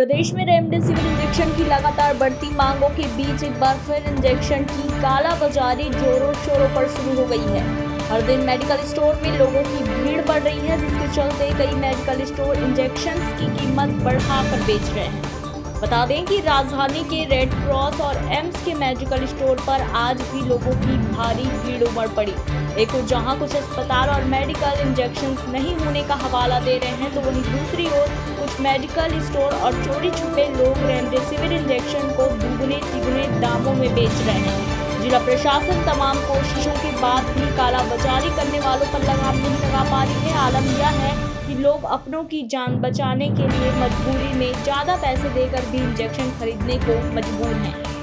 प्रदेश में remdesivir injection की लगातार बढ़ती मांगों के बीच एक बार फिर इंजेक्शन की कालाबाजारी जोरों शोरों पर शुरू हो गई है। हर दिन मेडिकल स्टोर में लोगों की भीड़ बढ़ रही है, जिसके चलते कई मेडिकल स्टोर इंजेक्शन की कीमत बढ़ाकर बेच रहे हैं। बता दें कि राजधानी के रेड क्रॉस और एम्स के मेडिकल स्टोर पर आज भी लोगों की भारी भीड़ उमड़ पड़ी। एक ओर जहाँ कुछ अस्पताल और मेडिकल इंजेक्शन नहीं होने का हवाला दे रहे हैं तो वहीं दूसरी ओर कुछ मेडिकल स्टोर और चोरी छुपे लोग रेमडेसिविर इंजेक्शन को दुगने तिगुने दामों में बेच रहे हैं। जिला प्रशासन तमाम कोशिशों के बाद भी कालाबाजारी करने वालों पर लगाम नहीं लगा पा रही है। आलम यह है कि लोग अपनों की जान बचाने के लिए मजबूरी में ज़्यादा पैसे देकर भी इंजेक्शन खरीदने को मजबूर हैं।